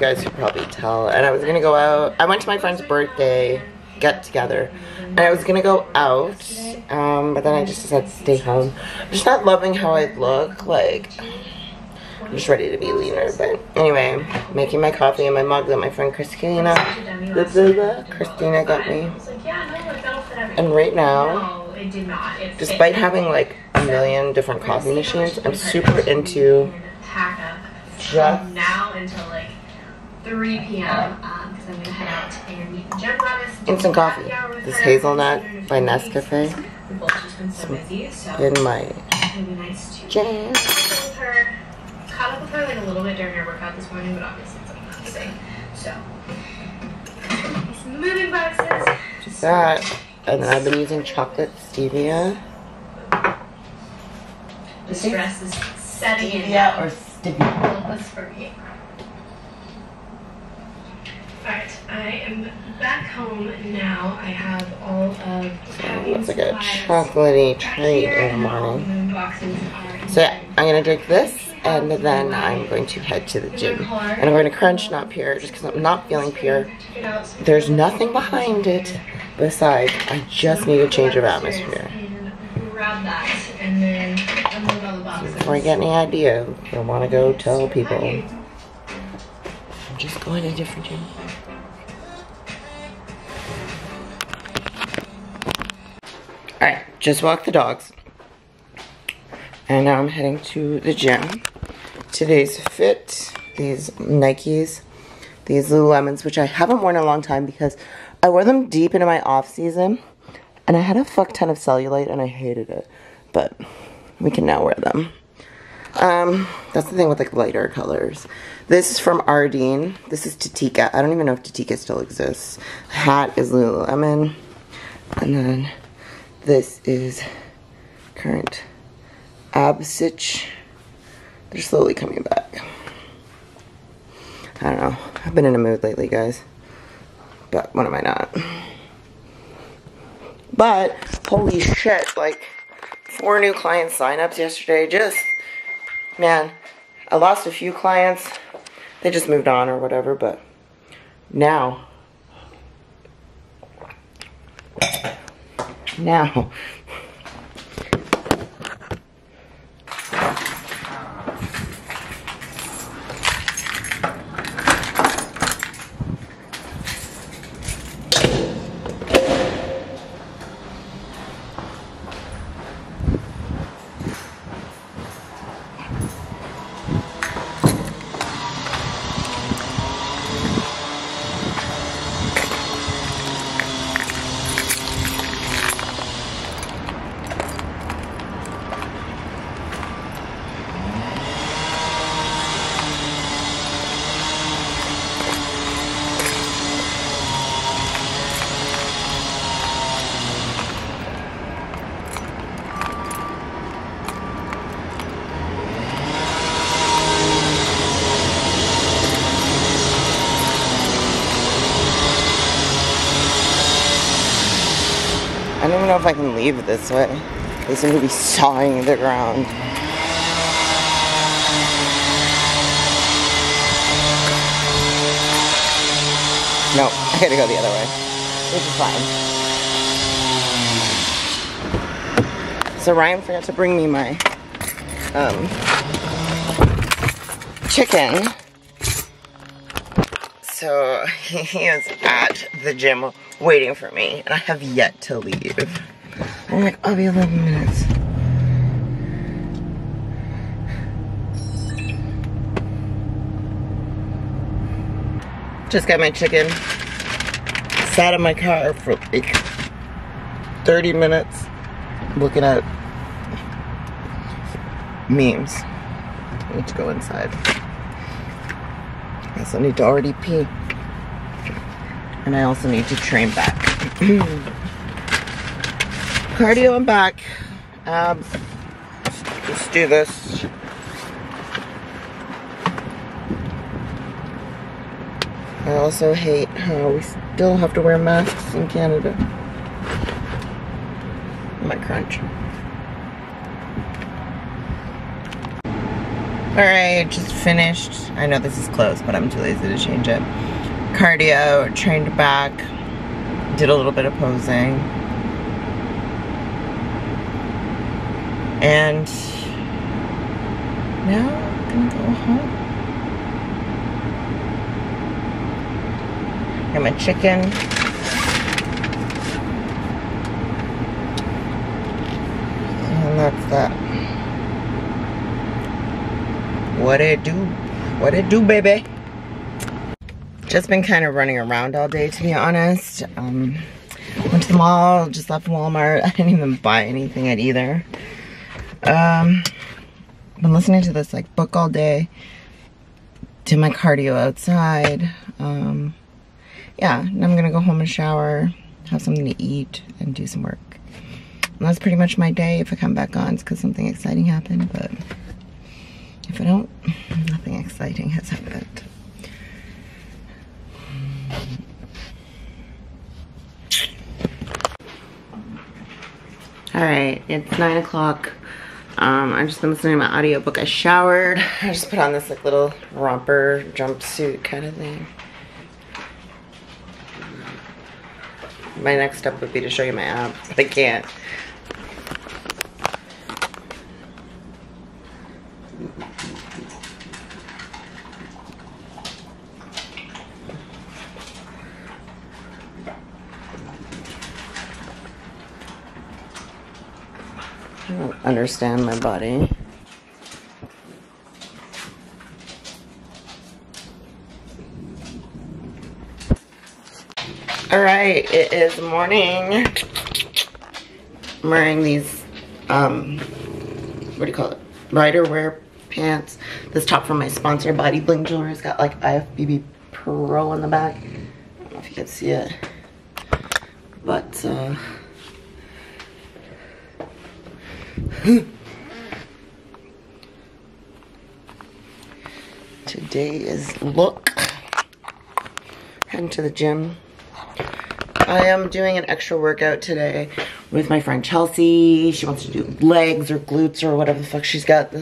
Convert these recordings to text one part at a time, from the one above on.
you guys could probably tell, and I was gonna go out. I went to my friend's birthday get together, and I was gonna go out, um, but then I just decided to stay home. I'm just not loving how I look. Like, I'm just ready to be leaner. But anyway, making my coffee in my mug that my friend Christina, blah, blah, blah, Christina got me. And right now, despite having like a million different coffee machines, I'm super into just now until like 3 p.m. Um, because I'm gonna head out and meet Jen Levis. do instant coffee. happy hour with This her. hazelnut by doing a Nescafe We've both just been so busy, so in my it'll be nice to jam. chill with her. Caught up with her like a little bit during her workout this morning, but obviously it's like not the same. So some moving boxes. Just that. And then I've been using chocolate stevia. The stress is setting in. or stevia? Well, that's for me. Alright, I am back home now. I have all of the It's like a chocolatey treat in the morning. moving boxes are So yeah. I'm gonna drink this and then I'm going to head to the gym. And I'm going to crunch, not pure, just because I'm not feeling pure. Check it out. So There's nothing behind it besides I just need a change of atmosphere. And grab that and then unload all the boxes. Before I get any idea, I want to go tell people. I'm just going to a different gym. Alright, just walked the dogs. And now I'm heading to the gym. Today's fit, these Nikes, these Lululemons, which I haven't worn in a long time because I wore them deep into my off season. And I had a fuck ton of cellulite and I hated it. But we can now wear them. Um, that's the thing with like lighter colors. This is from Ardene. This is Tatika. I don't even know if Tatika still exists. Hat is Lululemon. And then this is current Absich. They're slowly coming back. I don't know. I've been in a mood lately, guys. But when am I not? But holy shit, like four new client signups yesterday. Just man, I lost a few clients. They just moved on or whatever, but now now I don't even know if I can leave this way. They seem to be sawing the ground. No, I gotta go the other way. Which is fine. So Ryan forgot to bring me my um chicken. So he is at the gym waiting for me, and I have yet to leave. I'm like, I'll be 11 minutes. Just got my chicken. Sat in my car for like 30 minutes looking at memes. I need to go inside. I also need to already pee. And I also need to train back. Cardio, I'm back. Abs. Let's do this. I also hate how we still have to wear masks in Canada. My crunch. Alright, just finished. I know this is close, but I'm too lazy to change it. Cardio, trained back, did a little bit of posing. And now I'm gonna go home. Got my chicken. And that's that. What it do? What it do, baby? Just been kind of running around all day, to be honest. Um, went to the mall, just left Walmart. I didn't even buy anything at either. Um, been listening to this like book all day. Did my cardio outside. Um, yeah, and I'm gonna go home and shower, have something to eat, and do some work. And that's pretty much my day. If I come back on, it's because something exciting happened, but if I don't, nothing exciting has happened. All right, it's nine o'clock. Um, I've just been listening to my audiobook. I showered. I just put on this like little romper jumpsuit kind of thing. My next step would be to show you my app, but I can't. I don't understand my body. All right, it is morning. I'm wearing these, um, what do you call it? Ryderwear pants. This top from my sponsor, Body Bling Jewelry. It's got like IFBB Pro on the back. I don't know if you can see it. But, uh, Today is look. Heading to the gym. I am doing an extra workout today with my friend Chelsea. She wants to do legs or glutes or whatever the fuck she's got.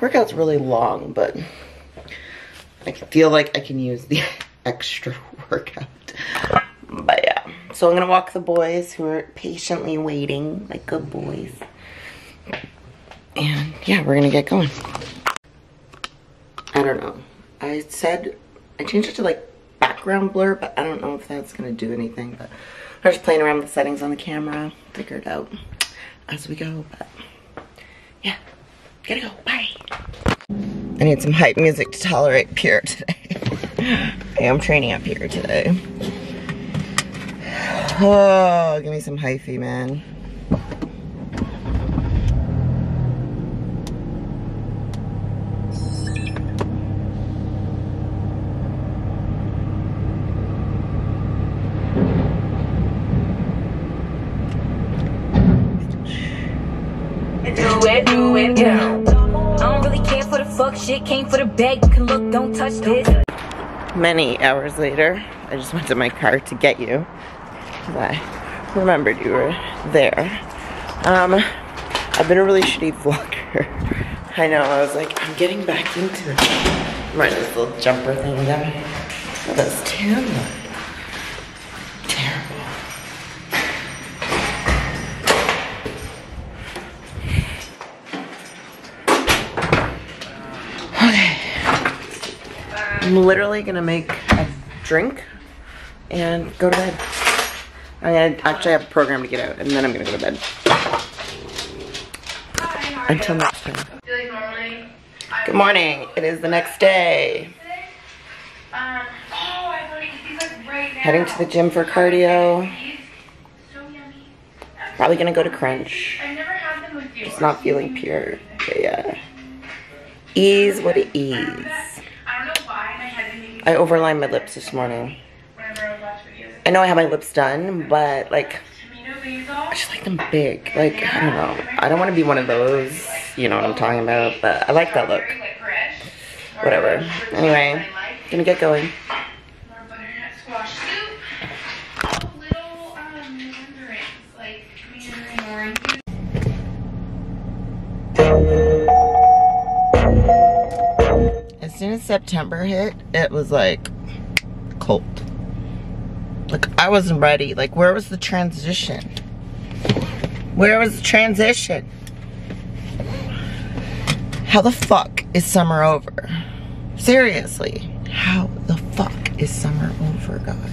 Workout's really long, but I feel like I can use the extra workout. But yeah, so I'm gonna walk the boys who are patiently waiting like good boys. And yeah, we're gonna get going. I don't know. I said, I changed it to like background blur, but I don't know if that's gonna do anything, but I'm just playing around with settings on the camera, figure it out as we go, but yeah, gotta go, bye. I need some hype music to tolerate Pure today. I am training up here today. Oh, give me some hyphy, man. Fuck shit, came for the bag, you can look, don't touch this. Many hours later, I just went to my car to get you. I remembered you were there. Um, I've been a really shitty vlogger. I know, I was like, I'm getting back into it. I'm this little jumper thing down. That's terrible. Okay. I'm literally gonna make a drink and go to bed. I'm gonna actually have a program to get out and then I'm gonna go to bed. Until next time. Good morning. It is the next day. Um, oh, I thought these like right. Heading to the gym for cardio. So. Probably gonna go to Crunch. I've never had them with you. Just not feeling pure. But yeah. Ease what it is. I overlined my lips this morning. I know I have my lips done, but like I just like them big. Like, I don't know. I don't want to be one of those. You know what I'm talking about. But I like that look. Whatever. Anyway, gonna get going. Soon as September hit, it was like cold. Like I wasn't ready. Like where was the transition? Where was the transition? How the fuck is summer over? Seriously, how the fuck is summer over, God?